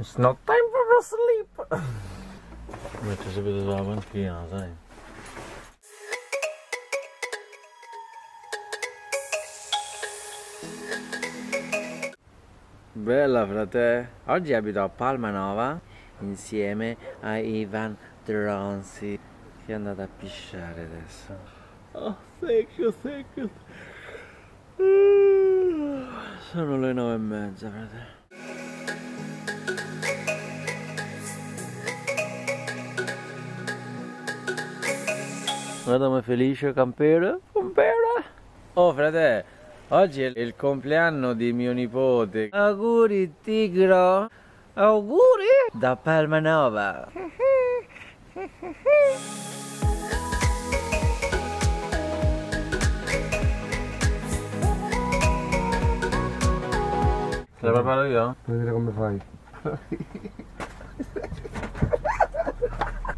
It's not time for sleep. Metto subito sulla panchina, sai. Bella frate, oggi abito a Palmanova insieme a Ivan Tronzi che è andato a pisciare adesso. Oh, secco, secco. Sono le nove e mezza frate. Guarda come felice campera, campera. Oh frate, oggi è il compleanno di mio nipote. Auguri tigro. Auguri da Palmanova. Te la preparo io? Vuoi vedere come fai?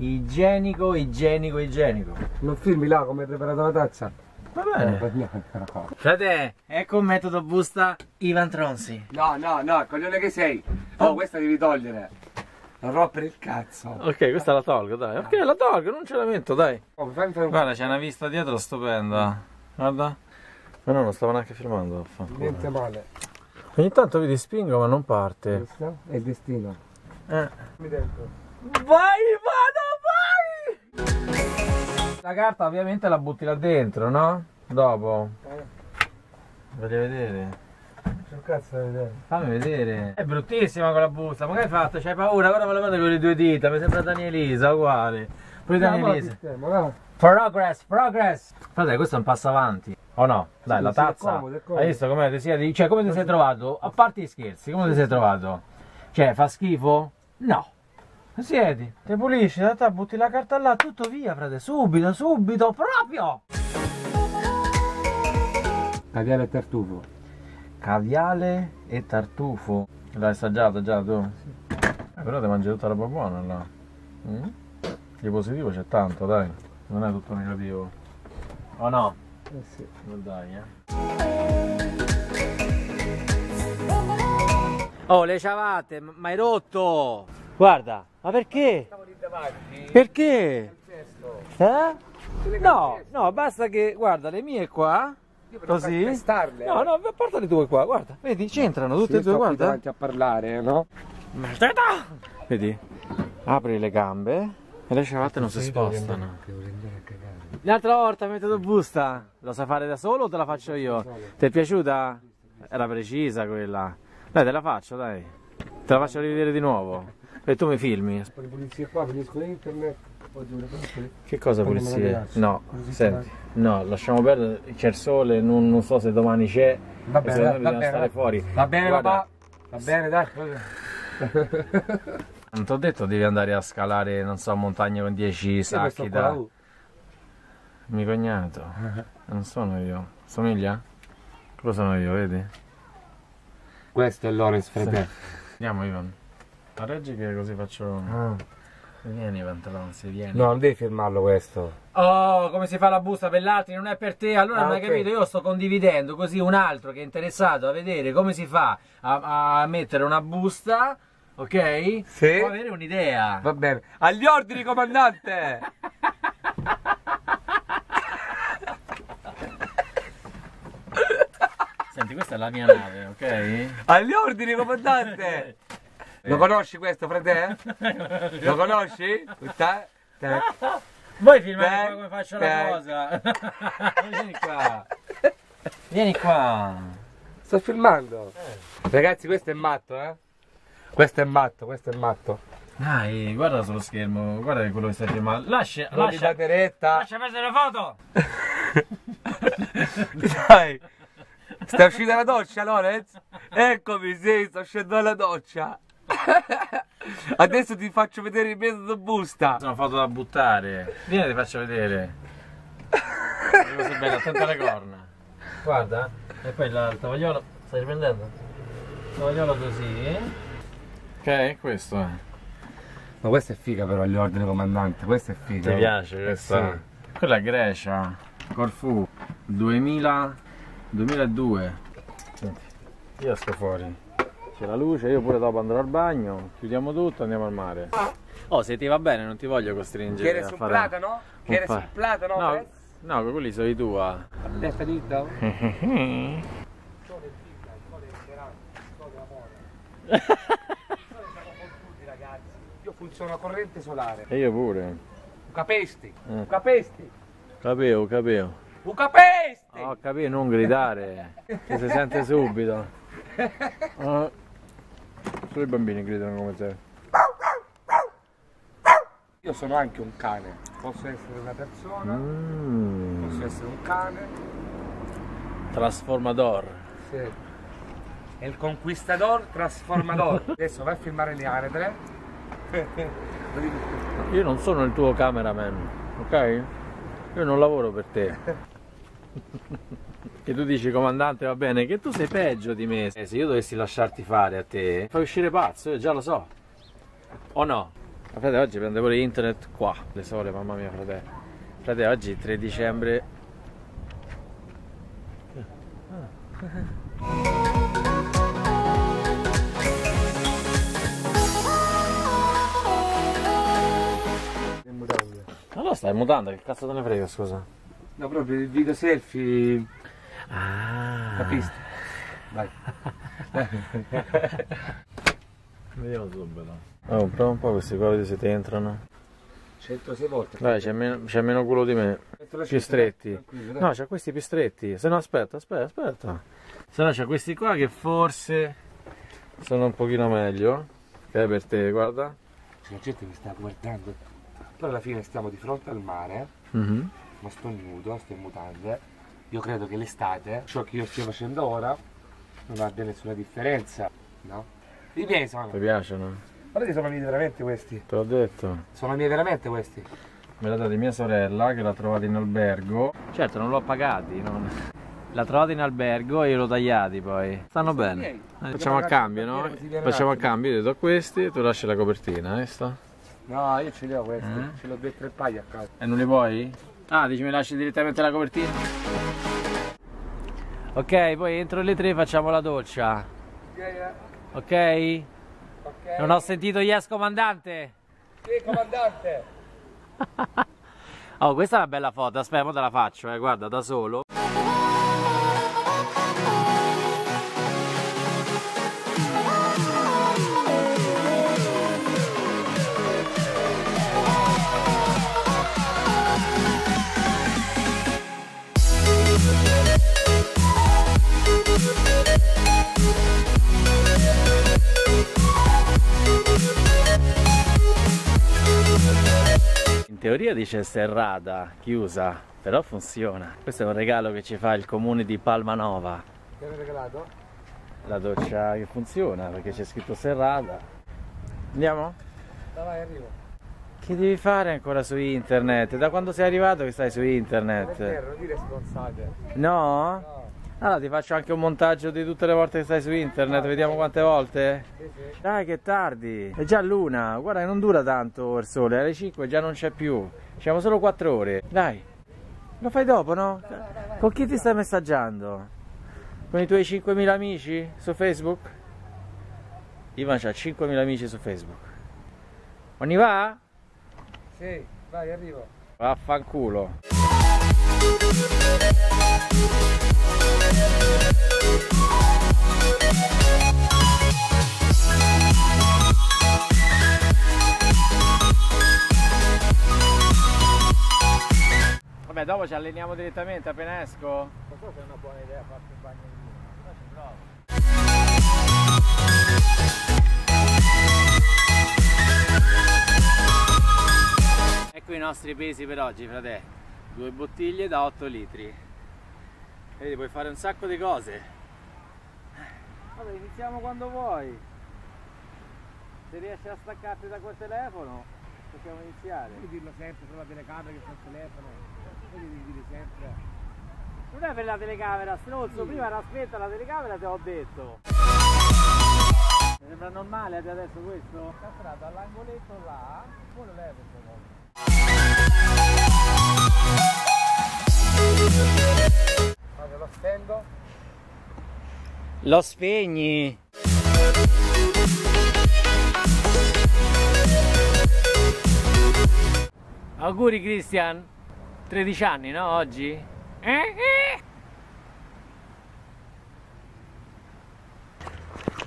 Igienico, igienico, igienico. Non filmi là come hai preparato la tazza? Va bene. Frate, ecco il metodo busta Ivan Tronzi. No, no, no, coglione che sei. Oh, questa devi togliere. Non rompere il cazzo. Ok, questa la tolgo, dai. Ok, la tolgo, non ce la metto, dai. Oh, fammi fare un Guarda, c'è una vista dietro stupenda. Guarda. Ma no, non stavo neanche filmando. niente male. Ogni tanto vedi spingo ma non parte. Questo è il destino. Eh. Vai, vai! La carta ovviamente la butti là dentro, no? Dopo. Eh, Voglio vedere. c'è un cazzo da vedere. Fammi vedere. È bruttissima quella busta. Ma che hai fatto? C'hai paura? Ora me la prendo con le due dita. Mi sembra Danielisa, uguale. Pure No, Danielisa. no? Progress, progress. Frate, questo è un passo avanti. O no? Dai, Sì, la sì, è tazza. comodo, è comodo. Hai visto come ti sei, cioè, come ti sei trovato? A parte gli scherzi, come ti sei trovato? Cioè, fa schifo? No. Siedi, ti pulisci, da te butti la carta là, tutto via, frate. Subito, subito, proprio. Caviale e tartufo. Caviale e tartufo. L'hai assaggiato già tu? Eh, però ti mangi tutta roba buona là. Mm? Di positivo c'è tanto, dai. Non è tutto negativo. O no? Eh sì. Ma dai, eh. Oh, le ciabatte, ma hai rotto! Guarda, ma perché? Perché? Eh? No, no, basta che, guarda, le mie qua, così. testarle. No, no, porta le tue qua, guarda, vedi, c'entrano tutte e due, guarda. davanti a parlare, no? Vedi? Apri le gambe e le ciabatte non si spostano. L'altra volta metodo busta, lo sai fare da solo o te la faccio io? Ti è piaciuta? Era precisa quella. Dai, te la faccio, dai. Te la faccio rivedere di nuovo. E tu mi filmi. Di pulizia qua, finisco internet. Le. Che cosa pulizie? No, senti. No, lasciamo perdere, c'è il sole, non, non so se domani c'è. Va bene, va, me va bisogna bene. stare fuori. Va bene, Guarda, papà. Va bene, dai. Non ti ho detto devi andare a scalare, non so, montagne con 10 Sì, questo sacchi qua, da... uh. Mio cognato. Non sono io. Somiglia? Quello sono io, vedi? Questo è Lorenz Frete. Andiamo Ivan. Ma reggi che così faccio... Ah. Vieni Ivan Talonzi, vieni. No, non devi firmarlo questo. Oh, come si fa la busta per l'altro? Non è per te. Allora Ah, non hai ok. capito? Io sto condividendo così un altro che è interessato a vedere come si fa a, a mettere una busta, ok? Sì. Può avere un'idea. Va bene. Agli ordini, comandante! Senti, questa è la mia nave, ok? Agli ordini, comandante! Lo conosci questo, frate? Lo conosci? Te? Te? Voi filmate qua come faccio beh. la cosa. Vieni qua. Vieni qua. Sto filmando. Ragazzi, questo è matto, eh? Questo è matto, questo è matto. Dai, guarda sullo schermo, guarda quello che stai filmando. Lascia, Non lascia, retta. lascia perdere la foto. Dai. Stai uscendo dalla doccia, Lorenz? Eccomi, sì, sto uscendo dalla doccia. Adesso ti faccio vedere il metodo busta. Sono foto da buttare. Vieni, ti faccio vedere. Che cosa bella, attenta alle corna. Guarda, e poi la- il tovagliolo. Stai riprendendo? Il tovagliolo così. Ok, questo è. Ma questa è figa però agli ordini comandante, questa è figa. Ti piace Eh, questa? Quella è Grecia, Corfù, 2000, 2002. Senti, io esco fuori. C'è la luce, io pure dopo andrò al bagno, chiudiamo tutto, andiamo al mare. Oh, se ti va bene non ti voglio costringere Chiede a sul fare... platano? Chiede sul platano? No, no, quelli sono i tua. È finito? Io funziono a corrente solare. E io pure. Capesti? Eh. Capesti? Capevo, capevo. Un capesti! Oh, capevo, non gridare, che si sente subito. Ah. Solo i bambini gridano come te. Io sono anche un cane. Posso essere una persona, Mm. posso essere un cane. Trasformador. Sì. È il conquistador trasformador. Adesso vai a filmare le anatre. Io non sono il tuo cameraman, ok? Io non lavoro per te. Che tu dici comandante va bene, che tu sei peggio di me. Eh, se io dovessi lasciarti fare a te, fai uscire pazzo, io già lo so. O no? Ma frate, oggi prende pure internet qua. Le sole, mamma mia, frate. Frate, oggi 3 dicembre. Allora stai mutando, che cazzo te ne frega, scusa? No, proprio il video selfie. Ah. Capisci? Vai. Vediamo subito. Oh, prova un po' questi cosi se ti entrano. 106 volte. Dai, c'è meno, c'è meno culo di me. Più stretti. No, c'ha questi più stretti. Se no, aspetta, aspetta, aspetta. Se no, c'ha questi qua che forse sono un pochino meglio. Che è per te, guarda. C'è la gente che sta guardando. Poi alla fine stiamo di fronte al mare, Mhm. ma sto nudo, sto in mutande. Io credo che l'estate, ciò che io sto facendo ora, non abbia nessuna differenza, no? I miei sono. Ti piacciono? Guarda che sono miei veramente questi. Te l'ho detto. Sono miei veramente questi. Me l'ha data mia sorella che l'ha trovata in albergo. Certo, non l'ho pagati. Non... L'ha trovata in albergo e io l'ho tagliati poi. Stanno bene. Eh, facciamo a cambio, no? Facciamo a cambio, io ti do questi e tu lasci la copertina, eh? sta? No, io ce li ho questi. Eh? Ce li ho due o tre paia a casa. E non li vuoi? Ah, dici mi lasci direttamente la copertina? Ok, poi entro le tre facciamo la doccia. Ok? Ok. Non ho sentito yes comandante. Sì, comandante. Oh, questa è una bella foto, aspetta, te la faccio, eh, guarda, da solo. Teoria dice serrata, chiusa, però funziona. Questo è un regalo che ci fa il comune di Palmanova. Ti hanno regalato? La doccia che funziona perché c'è scritto serrata. Andiamo? Dai, arrivo. Che devi fare ancora su internet? Da quando sei arrivato che stai su Non è internet? vero, dire stronzate. No? No. Allora ti faccio anche un montaggio di tutte le volte che stai su internet, vediamo quante volte. Dai che tardi, è già l'una, guarda che non dura tanto il sole, alle 5 già non c'è più, siamo solo 4 ore. Dai, lo fai dopo no? Con chi ti stai messaggiando? Con i tuoi 5.000 amici su Facebook? Ivan c'ha 5.000 amici su Facebook. On y va? Sì, vai, arrivo. Vaffanculo. Vabbè, dopo ci alleniamo direttamente appena esco. Non so se è una buona idea farti un bagno di lì. Ecco i nostri pesi per oggi, frate. Due bottiglie da 8 litri. Vedi, puoi fare un sacco di cose. Vabbè, iniziamo quando vuoi. Se riesci a staccarti da quel telefono, possiamo iniziare. Devi dirlo sempre sulla telecamera che sta al telefono. Devi dire sempre. Non è per la telecamera, stronzo, prima era spenta la telecamera te l'ho detto. Mi sembra normale adesso questo? Castrato all'angoletto là, poi lo levo vuoi. Allora lo stendo. Lo spegni. Auguri Christian, 13 anni no oggi? Eh, eh.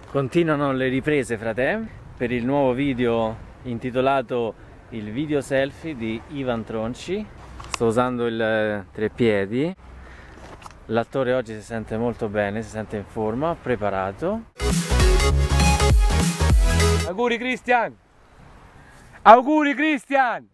Continuano le riprese frate per il nuovo video intitolato il video selfie di Ivan Tronci sto usando il eh, treppiedi l'attore oggi si sente molto bene si sente in forma preparato Auguri Christian! Auguri Christian!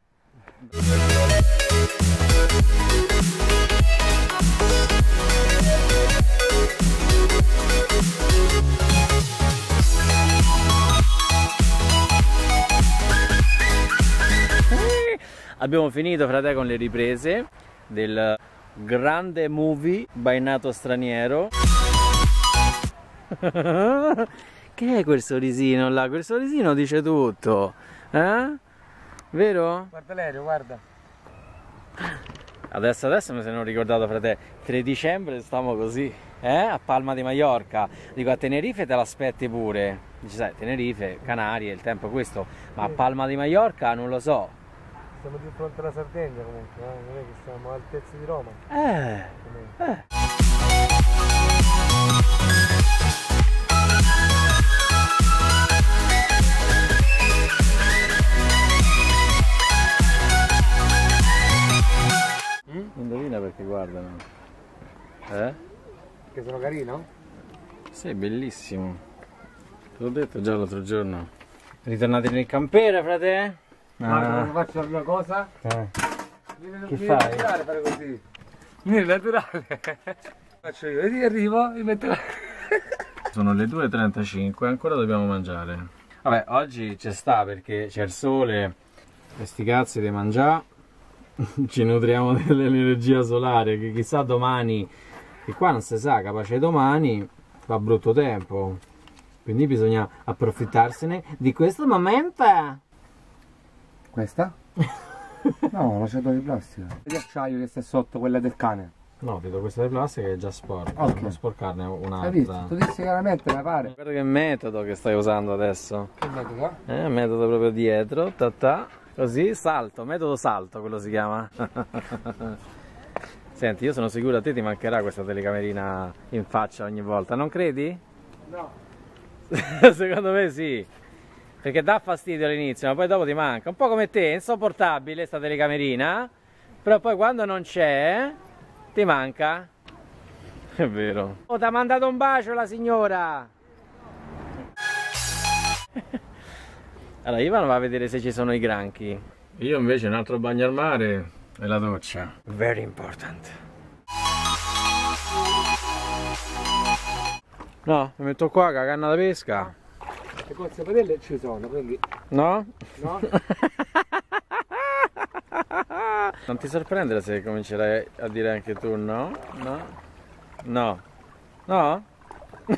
Abbiamo finito frate con le riprese del grande movie by nato straniero. che è quel sorrisino là? Quel sorrisino dice tutto. Eh? Vero? Guarda l'aereo, guarda. Adesso adesso mi sono ricordato frate, 3 dicembre stiamo così, eh? A Palma di Mallorca. Dico a Tenerife te l'aspetti pure. Dici sai, Tenerife, Canarie, il tempo è questo, ma a Palma di Mallorca non lo so. Siamo di fronte alla Sardegna comunque, eh? non è che siamo all'altezza di Roma. Eh. eh. Indovina perché guardano. Eh? Che sono carino? Sì, bellissimo. Te l'ho detto già l'altro giorno. Ritornati nel campere, frate? Guarda, come faccio la prima cosa? Eh. Vieni, Che vieni fai? naturale fare così. Vieni naturale. faccio io, vedi arrivo, mi metto la... Sono le 2.35 ancora dobbiamo mangiare. Vabbè, oggi ci sta perché c'è il sole, questi cazzi di mangiare, ci nutriamo dell'energia solare che chissà domani, che qua non si sa, capace domani fa brutto tempo. Quindi bisogna approfittarsene di questo momento. Questa? No, lasciato di plastica. Di acciaio che sta sotto, quella del cane. No, vedo questa di plastica è già sporca, Ok. non sporcarne Hai visto? un'altra. Tu dici chiaramente, mi pare. Guarda che metodo che stai usando adesso. Che metodo? Eh, metodo proprio dietro, ta ta, così, salto, metodo salto quello si chiama. Senti, io sono sicuro a te ti mancherà questa telecamerina in faccia ogni volta, non credi? No. Secondo me sì. Perché dà fastidio all'inizio, ma poi dopo ti manca. Un po' come te, insopportabile sta telecamerina, però poi quando non c'è, ti manca. È vero. Oh, ti ha mandato un bacio la signora. Allora, Ivan va a vedere se ci sono i granchi. Io invece un altro bagno al mare e la doccia. Very important. No, mi metto qua, con la canna da pesca. Le cozze padelle ci sono, quindi... No? No? Non ti sorprendere se comincerai a dire anche tu no? No? No? No?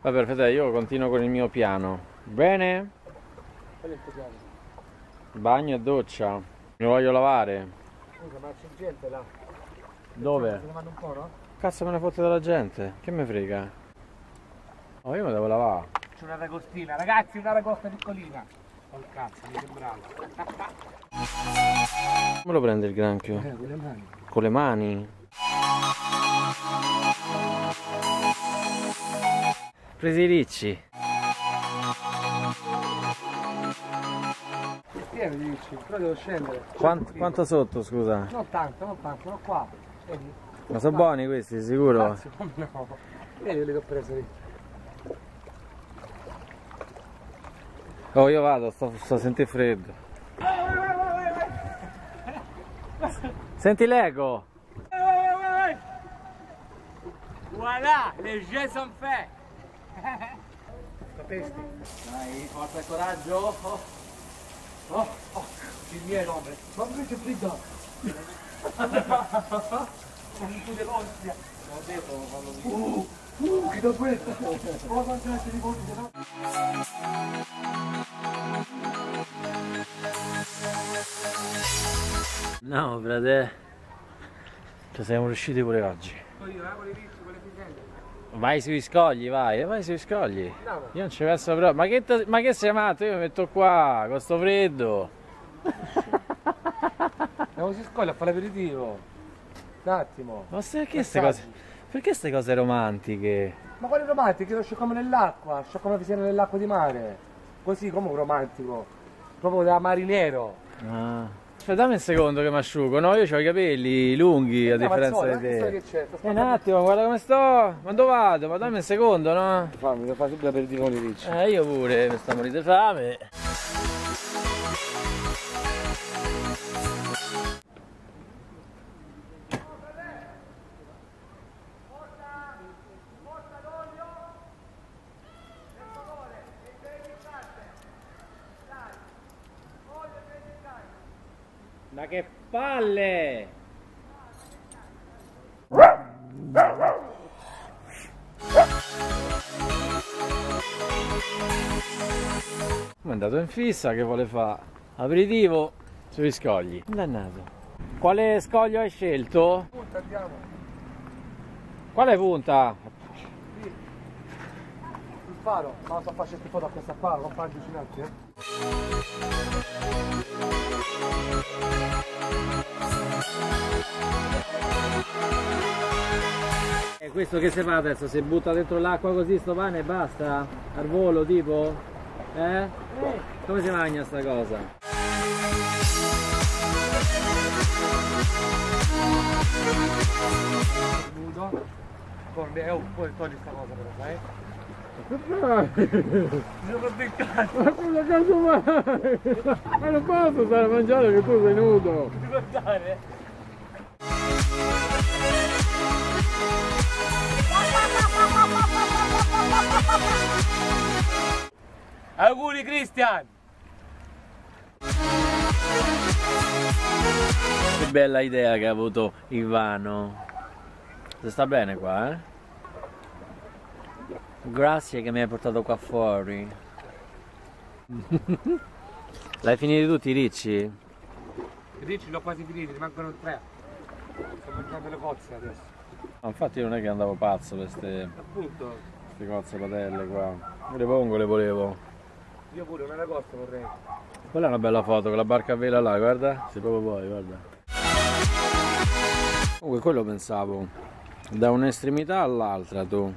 Va perfetto, io continuo con il mio piano. Bene? Qual è il tuo piano? Bagno e doccia. Mi voglio lavare. Scusa, ma c'è gente là. Dove? Cazzo me ne fotte dalla gente? Che me frega? Oh, io mi devo lavare. C'è una ragostina, ragazzi, una ragosta piccolina. Oh cazzo, mi sembrava. Come lo prende il granchio? Eh, con le mani. Con le mani. Presi i ricci. Pieno di ricci, però devo scendere. Quanto, quanto sotto, scusa? Non tanto, non tanto, no qua. Vedi? Ma sono buoni questi, sicuro? Cazzo, no. Vedi quelli che ho preso lì. Oh, io vado, sto, sto sentire freddo. Senti l'ego. Voilà, les jeux sont faits. Capesti? Dai, forza e coraggio. Oh. Oh, oh, il mio è l'ombre. Ma invece freddo. Un po' di l'ostia. Ho detto, quando Uh, uh, che da questo. Cosa mangiate di no? Frate. Ci siamo riusciti pure oggi. Vai sui scogli, vai, vai sui scogli. Io non ci penso proprio. Ma che, ma che sei matto? Io mi metto qua, con sto freddo. Andiamo si scogli a fare l'aperitivo. Un attimo. Ma se- che ste Passaggi. cose? Perché queste cose romantiche? Ma quale romantico? Lo sciocchiamo nell'acqua, sciocchiamo piscina nell'acqua di mare. Così come un romantico. Proprio da marinero. Ah. Aspetta, dammi un secondo che mi asciugo, no? Io ho i capelli lunghi a differenza sole, di che sto te. che c'è? Sto Eh, un attimo, guarda come sto. Ma dove vado? Ma dammi un secondo, no? Fammi, devo fare subito l'aperitivo con i ricci. Eh, io pure, mi sta morendo di fame. Ma che palle! Ma è andato in fissa che vuole fare aperitivo sui scogli. Dannato. Quale scoglio hai scelto? Punta, andiamo. Quale punta? Il faro. Ma sto facendo schifo a questa qua, non fa avvicinarti, eh. E questo che si fa adesso? Si butta dentro l'acqua così sto pane e basta? Al volo tipo? Eh? Come si mangia sta cosa? Nudo. Eh, oh, poi togli sta cosa però, sai? Ma sono beccato. cosa cazzo fai? Ma non posso stare a mangiare che tu sei nudo! Ti guardare? Auguri Cristian! Che bella idea che ha avuto Ivano. Si sta bene qua, eh? Grazie che mi hai portato qua fuori. L'hai finiti tutti i ricci? I ricci l'ho quasi finiti, ne mancano tre. Sto mangiando le cozze adesso. Infatti io non è che andavo pazzo per queste Appunto, cozze patelle qua. Le vongole volevo. io pure una ragosta vorrei. Quella è una bella foto con la barca a vela là, guarda. Se proprio vuoi, guarda. Comunque quello pensavo. Da un'estremità all'altra tu.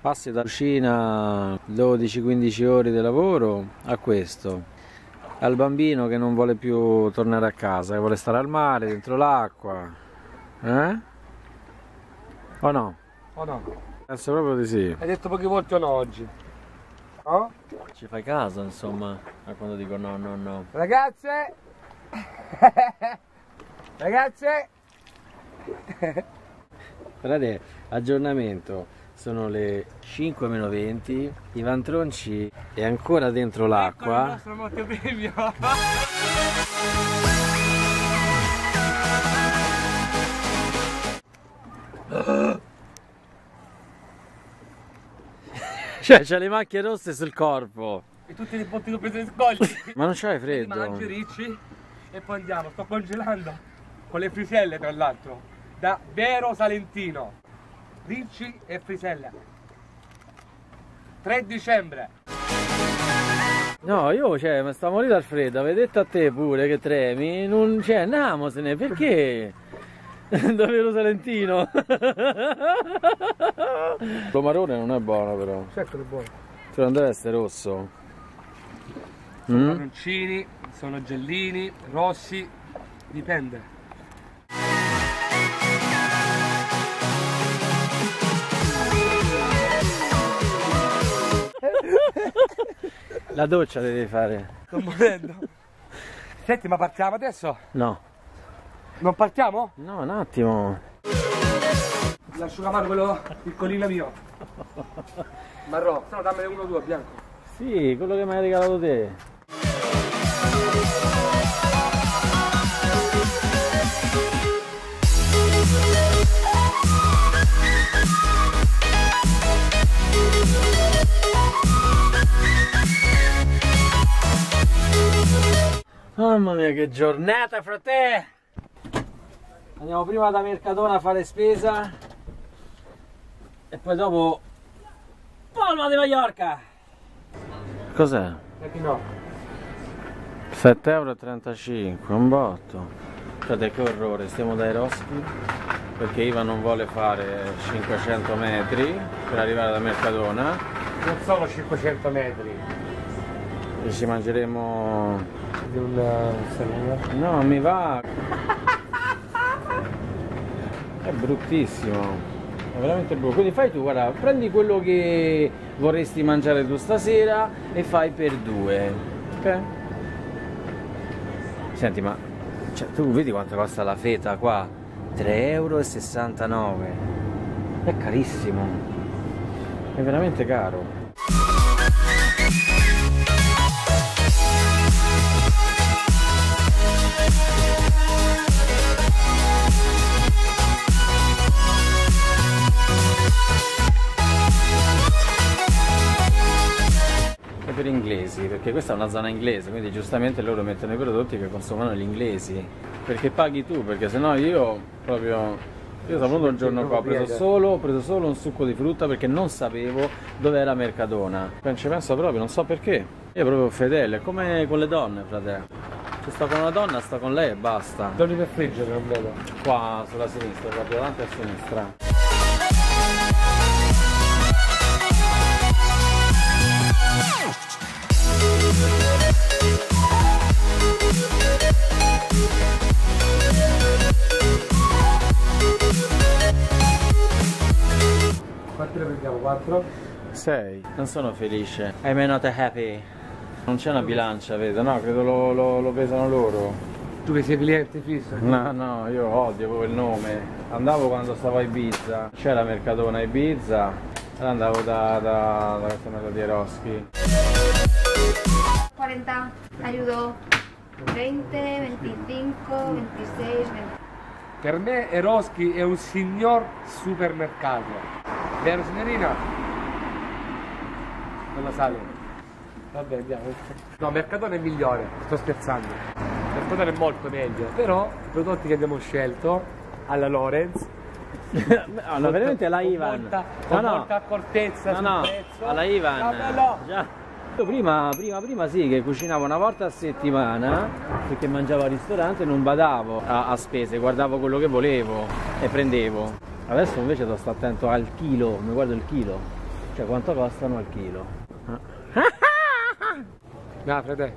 Passi da cucina 12-15 ore di lavoro a questo. Al bambino che non vuole più tornare a casa, che vuole stare al mare, dentro l'acqua. Eh? O no? O no? Penso proprio di sì. Hai detto poche volte o no oggi? No? Ci fai caso, insomma, a quando dico no, no, no. Ragazze! Ragazze! Guardate, aggiornamento. Sono le 5 meno 20, Ivan Tronci è ancora dentro Ecco il l'acqua. nostro montepremio! Cioè, c'ha le macchie rosse sul corpo. e tutti i botti preso in scogli! Ma non c'hai freddo? Mangio i ricci e poi andiamo, sto congelando con le friselle tra l'altro, da vero salentino. Ricci e friselle. 3 dicembre. No, io, cioè, mi sta a morire dal freddo. Avevi detto a te pure che tremi. Non, cioè, andiamosene, perché? Davvero Salentino? Lo marrone non è buono, però. Certo che è buono. Cioè, non deve essere rosso. Sono Mm? marroncini, sono giallini, rossi, dipende. La doccia devi fare. Sto morendo. Senti, ma partiamo adesso? No. Non partiamo? No, un attimo. L'asciugamano quello piccolino mio. Marrò. Se no dammene uno o due bianco. Sì, quello che mi hai regalato te. Mamma mia che giornata frate! Andiamo prima da Mercatona a fare spesa e poi dopo Palma di Mallorca! Cos'è? no. 7,35 euro, un botto. Guardate che orrore, stiamo dai Roschi perché Iva non vuole fare 500 metri per arrivare da Mercadona. Non sono 500 metri. E ci mangeremo... Di un salone? No, mi va. È bruttissimo. È veramente brutto. Quindi fai tu, guarda, prendi quello che vorresti mangiare tu stasera e fai per due. Ok? Senti, ma cioè, tu vedi quanto costa la feta qua? 3,69 euro. È carissimo. È veramente caro. Inglesi, perché questa è una zona inglese, quindi giustamente loro mettono i prodotti che consumano gli inglesi. Perché paghi tu, perché sennò io proprio. Io sono venuto un giorno qua, ho preso, solo, ho preso solo un succo di frutta perché non sapevo dove era Mercadona. Non ci penso proprio, non so perché. Io proprio fedele, come con le donne, fratello. Se sto con una donna, sto con lei e basta. Dove per friggere, non vedo. Qua sulla sinistra, proprio davanti a sinistra. Quanti ne prendiamo? 4? 6. Non sono felice. I'm not happy. Non c'è una bilancia, vedo, no, credo lo, lo, lo pesano loro. Tu che sei cliente fisso? No, no, io odio proprio il nome. Andavo quando stavo a Ibiza, c'era Mercadona a Ibiza, allora andavo da, da, da questa meta di Eroschi. 40, aiuto. 20, 25, 26, 20. Per me Eroschi è un signor supermercato. Vero signorina? Non la sale. Vabbè andiamo. No, Mercatone è migliore, sto scherzando. Mercatone è molto meglio. Però i prodotti che abbiamo scelto alla Lorenz no, no, veramente con Ivan. molta, con no, no. molta accortezza No, sul no, alla Ivan. Ciao, bello. Già. Io prima, prima, prima sì che cucinavo una volta a settimana perché mangiavo al ristorante e non badavo a, a spese, guardavo quello che volevo e prendevo. Adesso invece devo stare attento al chilo, mi guardo il chilo, cioè quanto costano al chilo. No, frate,